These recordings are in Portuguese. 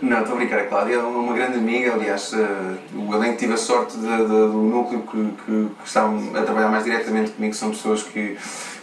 Não, estou a brincar, a Cláudia é uma grande amiga, aliás, uh, o elenco tive a sorte de, de, do núcleo que, que, que estão a trabalhar mais diretamente comigo, são pessoas que,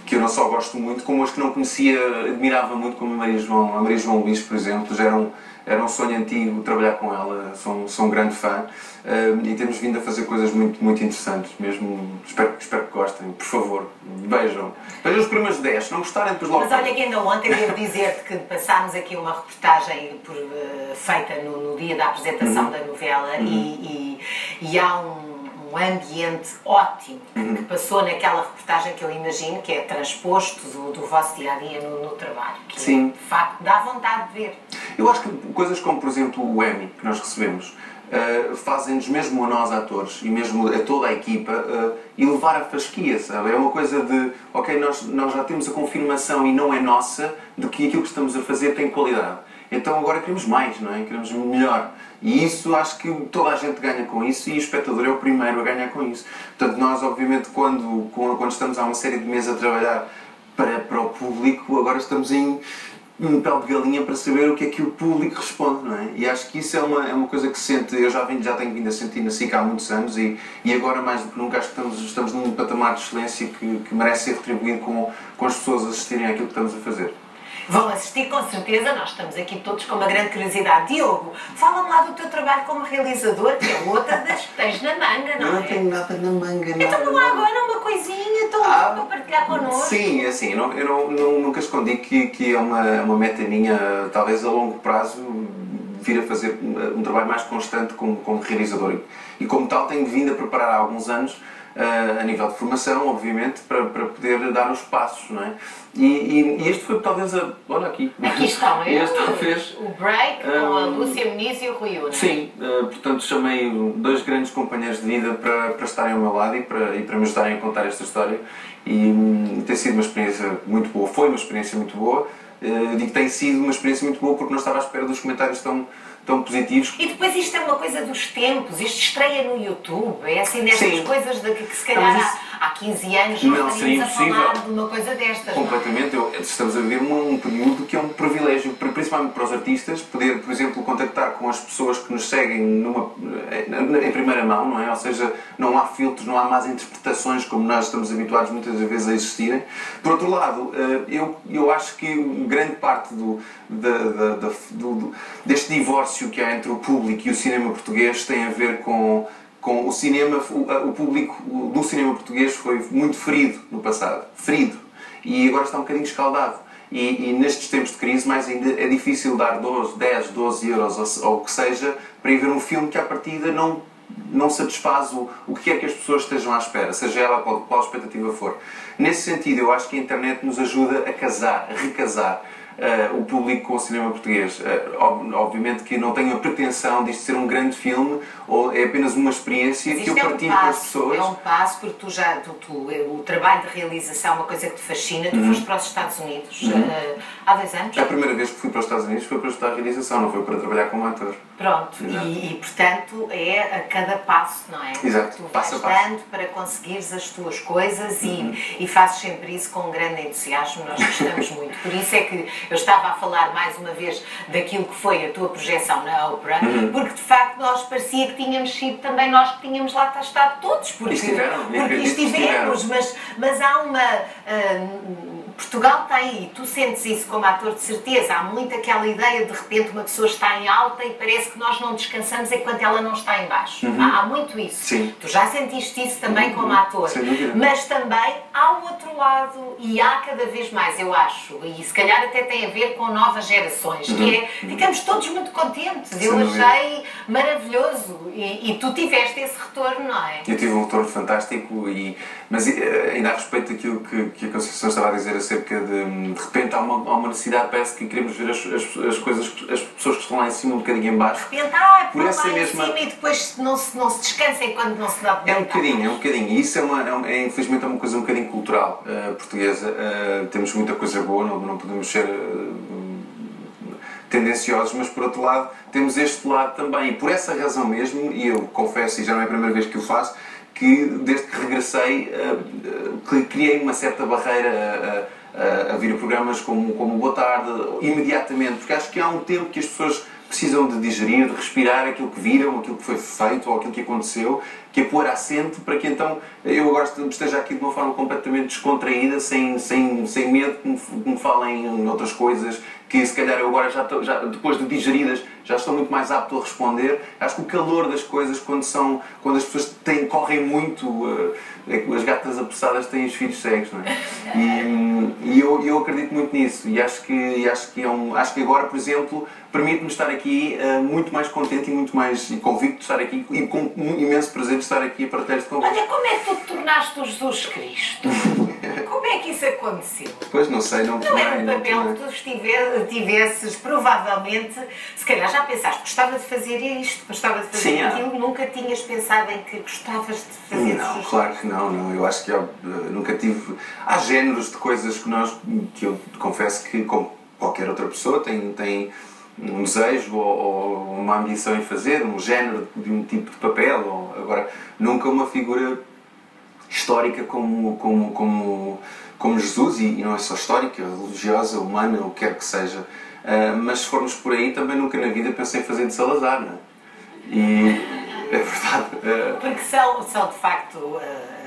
que eu não só gosto muito, como as que não conhecia, admirava muito, como a Maria João, a Maria João Luís, por exemplo, já era um, era um sonho antigo trabalhar com ela, sou, sou um grande fã uh, e temos vindo a fazer coisas muito, muito interessantes, mesmo, espero, espero que gostem, por favor, vejam. Vejam os primeiros 10, se não gostarem, depois logo... Mas olha que ainda ontem devo dizer-te que passámos aqui uma reportagem por, uh, feita no, no, dia da apresentação uhum. da novela uhum. e, e, e há um um ambiente ótimo uhum. que passou naquela reportagem que eu imagino que é transposto do, do vosso dia a dia no, no trabalho. Que Sim. de facto dá vontade de ver. Eu acho que coisas como, por exemplo, o Emmy que nós recebemos. Uh, fazem-nos mesmo a nós atores e mesmo a toda a equipa uh, elevar a fasquia, sabe? É uma coisa de, ok, nós, nós já temos a confirmação e não é nossa de que aquilo que estamos a fazer tem qualidade. Então agora queremos mais, não é? Queremos melhor. E isso acho que toda a gente ganha com isso e o espectador é o primeiro a ganhar com isso. Portanto, nós, obviamente, quando, quando estamos há uma série de meses a trabalhar para, para o público, agora estamos em um pé de galinha para saber o que é que o público responde, não é? E acho que isso é uma, é uma coisa que sente, eu já, vim, já tenho vindo a sentir na SIC há muitos anos e, e agora mais do que nunca acho que estamos, estamos num patamar de excelência que, que merece ser retribuído com, com as pessoas assistirem àquilo que estamos a fazer. Vão assistir com certeza, nós estamos aqui todos com uma grande curiosidade. Diogo, fala-me lá do teu trabalho como realizador, que é outra das que tens na manga, não, não é? Não tenho nada na manga, não. Então não há agora ah, para partilhar connosco? Sim, é assim, eu, não, eu não, não, nunca escondi que, que é uma, uma meta minha, talvez a longo prazo, vir a fazer um, um trabalho mais constante como, como realizador. E, como tal tenho vindo a preparar há alguns anos uh, a nível de formação, obviamente, para, para poder dar os passos, não é? E, e, e este foi talvez a. Olha aqui. Aqui estão, é? Este talvez. O break com um, a ah, Lúcia Muniz e o Rui Uno. Sim, uh, portanto chamei dois grandes companheiros de vida para, para estarem ao meu lado e para, e para me ajudarem a contar esta história. E um, tem sido uma experiência muito boa, foi uma experiência muito boa. Uh, digo que tem sido uma experiência muito boa porque não estava à espera dos comentários tão tão positivos. E depois isto é uma coisa dos tempos, isto estreia no YouTube, é assim destas Sim. coisas de que, que se calhar isso... há, há 15 anos não, não estaríamos a falar de uma coisa destas. É? Completamente, Eu, estamos a viver um, um, período que é um privilégio, principalmente para os artistas, poder, por exemplo, contactar com as pessoas que nos seguem numa, em primeira mão, não é? Ou seja, não há filtros, não há más interpretações como nós estamos habituados muitas vezes a existirem. Por outro lado, eh, eu, eu acho que grande parte do, da, da, da, do, deste divórcio que há entre o público e o cinema português tem a ver com, com o cinema, o, público do cinema português foi muito ferido no passado, ferido, e agora está um bocadinho escaldado. E, e, nestes tempos de crise, mais ainda é difícil dar 12, 10, 12 euros ou, o que seja para ir ver um filme que à partida não, não satisfaz o, o que quer que as pessoas estejam à espera, seja ela qual, qual expectativa for. Nesse sentido, eu acho que a internet nos ajuda a casar, a recasar uh, o público com o cinema português. Uh, obviamente que não tenho a pretensão disto ser um grande filme, ou é apenas uma experiência que eu partilho é um com as pessoas. É um passo, porque tu já, tu, tu, eh, o trabalho de realização é uma coisa que te fascina. Tu uhum. foste para os Estados Unidos uhum. uh, há dois anos? A primeira vez que fui para os Estados Unidos foi para estudar realização, não foi para trabalhar como ator. Pronto, e, e, portanto é a cada passo, não é? Exato, tu passo vais dando para conseguires as tuas coisas uhum. e, e fazes sempre isso com um grande entusiasmo, nós gostamos muito. Por isso é que eu estava a falar mais uma vez daquilo que foi a tua projeção na ópera, uhum. porque de facto nós parecia que tínhamos sido também nós que tínhamos lá estado todos, porque, estiveram, porque estivemos, mas, mas há uma. Uh, Portugal tem, e tu sentes isso como ator de certeza, há muito aquela ideia de repente uma pessoa está em alta e parece que nós não descansamos enquanto ela não está em baixo. Uhum. Há, há, muito isso. Sim. Tu já sentiste isso também uhum. como ator. Mas também há o outro lado, e há cada vez mais, eu acho, e se calhar até tem a ver com novas gerações, uhum. que é, ficamos todos muito contentes. Sem eu achei maravilhoso. E, e, tu tiveste esse retorno, não é? Eu tive um retorno fantástico, e, mas eh, ainda a respeito daquilo que, que a Conceição estava a dizer acerca de, de repente há uma, há uma necessidade, parece que queremos ver as, as, as, coisas, as pessoas que estão lá em cima um bocadinho em baixo. De repente, ah, por essa lá mesma... em cima e depois não se, não se descansa enquanto não se dá É um bocadinho, é um bocadinho. E isso é, uma, é, é, infelizmente é uma coisa um bocadinho cultural uh, portuguesa. Uh, temos muita coisa boa, não, não podemos ser... Uh, tendenciosos, mas por outro lado temos este lado também. E por essa razão mesmo, e eu confesso, e já não é a primeira vez que o faço, que desde que regressei uh, criei uma certa barreira a, a, vir a programas como, como Boa Tarde, imediatamente, porque acho que há um tempo que as pessoas precisam de digerir, de respirar aquilo que viram, aquilo que foi feito ou aquilo que aconteceu, que é pôr acento para que então eu agora esteja aqui de uma forma completamente descontraída, sem, sem, sem medo que me, que me falem em outras coisas, que se calhar eu agora já, estou, já depois de digeridas já estou muito mais apto a responder. Acho que o calor das coisas quando são quando as pessoas têm, correm muito, uh, as gatas apressadas têm os filhos cegos, não é? E, e eu, eu acredito muito nisso e acho que, e acho que, é um, acho que agora, por exemplo, permite-me estar aqui uh, muito mais contente e muito mais e convicto de estar aqui e com um imenso prazer de estar aqui a partilhar este convosco. Olha, como é que tu te tornaste o Jesus Cristo? como é que isso aconteceu? Pois não sei, não Não era um papel que tu estive, tivesses, provavelmente, se calhar já pensaste, gostava de fazer isto, gostava de fazer Sim, aquilo, nunca tinhas pensado em que gostavas de fazer Não, claro que não, não. Eu acho que eu, nunca tive. Há géneros de coisas que nós, que eu confesso que, como qualquer outra pessoa, tem. tem um desejo ou, ou, uma ambição em fazer, um género de um tipo de papel. Ou, agora, nunca uma figura histórica como, como, como, como Jesus, e, e não é só histórica, religiosa, humana, o que quer que seja. Uh, mas se formos por aí, também nunca na vida pensei em fazer de Salazar, não é? E é verdade. Uh, Porque são, são de facto. Uh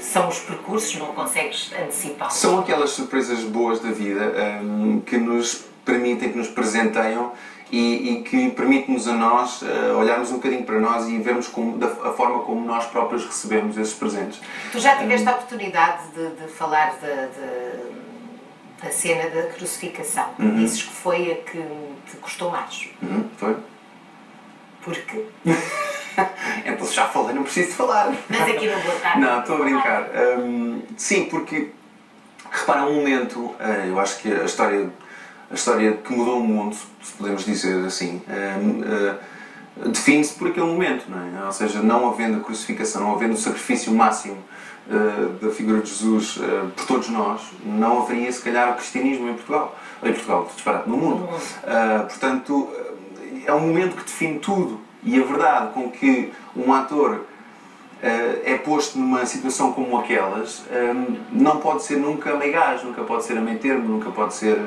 são os percursos, não consegues antecipar. São aquelas surpresas boas da vida um, que nos permitem, que nos presenteiam e, e que permite-nos a nós uh, olharmos um bocadinho para nós e vermos como, da, a forma como nós próprios recebemos esses presentes. Tu já tiveste um, a oportunidade de, de falar de, de, da cena da crucificação. Uhum. Dizes que foi a que te custou mais. Uhum, foi. Porquê? então já falei, não preciso de falar. Mas aqui não vou estar. Não, estou a brincar. Um, sim, porque repara um momento, uh, eu acho que a história a história que mudou o mundo, se podemos dizer assim, uh, uh, define-se por aquele momento, não é? Ou seja, não havendo a crucificação, não havendo o sacrifício máximo uh, da figura de Jesus por todos nós, não haveria, se calhar, o cristianismo em Portugal. Em Portugal, disparado, no mundo. portanto, é um momento que define tudo. E a verdade com que um ator é posto numa situação como aquelas, não pode ser nunca meio gás, nunca pode ser a meio termo, nunca pode ser eh,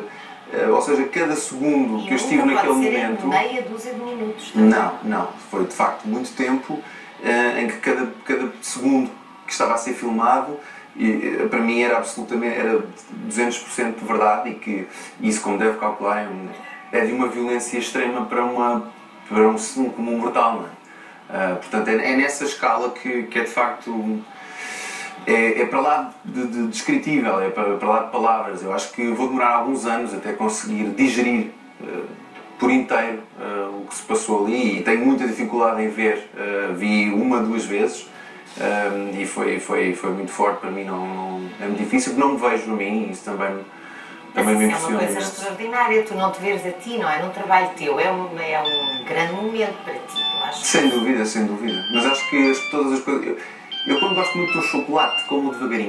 ou seja, cada segundo e que eu estive naquele momento. meia dúzia de minutos. Também. Não, não. Foi de facto muito tempo uh, em que cada, cada segundo que estava a ser filmado e, eh, para mim era absolutamente era 200% de verdade e que isso, como deve calcular, é, um, é de uma violência extrema para, uma, para um, um mortal. Uh, portanto, é, é, nessa escala que, que é de facto é, é para lá de, de descritível, é para, para, lá de palavras. Eu acho que vou demorar alguns anos até conseguir digerir uh, por inteiro uh, o que se passou ali e tenho muita dificuldade em ver. Uh, vi uma, duas vezes e foi, foi, foi muito forte para mim. Não, não, é muito difícil, não me vejo a mim isso também, também me impressiona. É uma coisa extraordinária, tu não te veres a ti, não é? Num trabalho teu, é um, é um grande momento para ti, eu acho. Sem dúvida, sem dúvida. Mas acho que todas as coisas. Eu quando gosto muito do chocolate, como devagarinho.